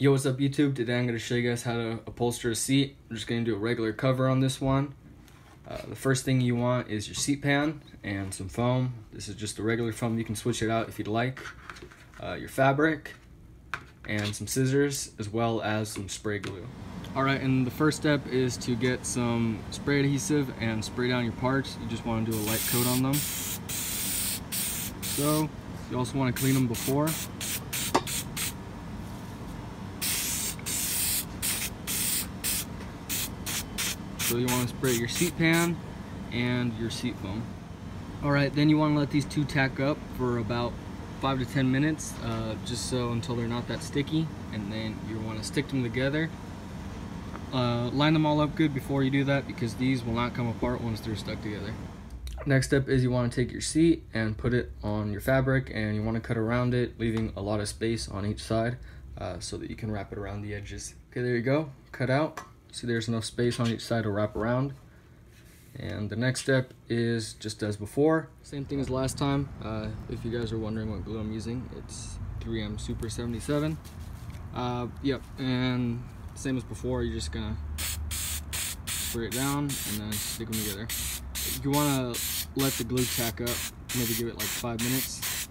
Yo, what's up YouTube? Today I'm going to show you guys how to upholster a seat. I'm just going to do a regular cover on this one. Uh, the first thing you want is your seat pan and some foam. This is just a regular foam. You can switch it out if you'd like. Uh, your fabric and some scissors as well as some spray glue. Alright, and the first step is to get some spray adhesive and spray down your parts. You just want to do a light coat on them. So, you also want to clean them before. So you want to spray your seat pan and your seat foam. All right, then you want to let these two tack up for about five to 10 minutes, uh, just so until they're not that sticky. And then you want to stick them together. Uh, line them all up good before you do that because these will not come apart once they're stuck together. Next step is you want to take your seat and put it on your fabric and you want to cut around it, leaving a lot of space on each side uh, so that you can wrap it around the edges. Okay, there you go, cut out. See there's enough space on each side to wrap around. And the next step is just as before. Same thing as last time. Uh, if you guys are wondering what glue I'm using, it's 3M Super 77. Uh, yep, and same as before, you're just gonna spray it down and then stick them together. You wanna let the glue tack up, maybe give it like five minutes,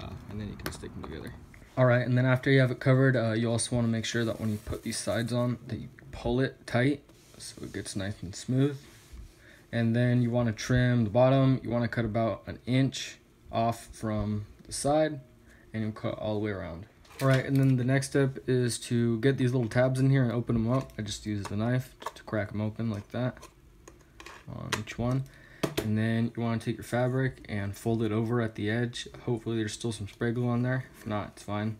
uh, and then you can stick them together. All right, and then after you have it covered, uh, you also want to make sure that when you put these sides on, that you pull it tight so it gets nice and smooth. And then you want to trim the bottom. You want to cut about an inch off from the side and you cut all the way around. All right, and then the next step is to get these little tabs in here and open them up. I just use the knife to crack them open like that on each one. And then you want to take your fabric and fold it over at the edge. Hopefully there's still some spray glue on there. If not, it's fine.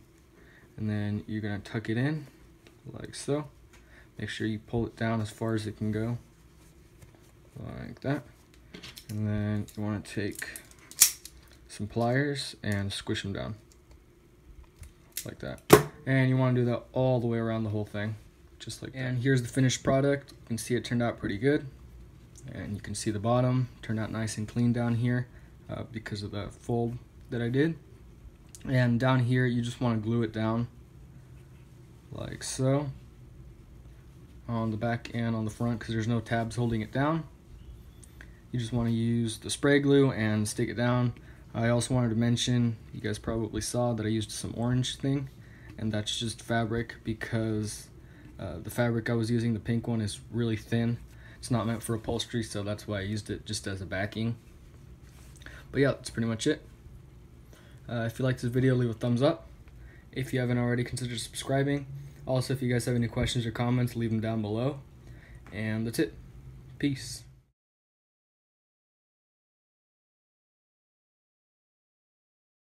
And then you're going to tuck it in like so. Make sure you pull it down as far as it can go. Like that. And then you want to take some pliers and squish them down. Like that. And you want to do that all the way around the whole thing. Just like and that. And here's the finished product. You can see it turned out pretty good and you can see the bottom turned out nice and clean down here uh, because of the fold that I did. And down here you just want to glue it down like so on the back and on the front because there's no tabs holding it down. You just want to use the spray glue and stick it down. I also wanted to mention you guys probably saw that I used some orange thing and that's just fabric because uh, the fabric I was using the pink one is really thin it's not meant for upholstery, so that's why I used it just as a backing. But yeah, that's pretty much it. Uh, if you liked this video, leave a thumbs up. If you haven't already, consider subscribing. Also, if you guys have any questions or comments, leave them down below. And that's it. Peace.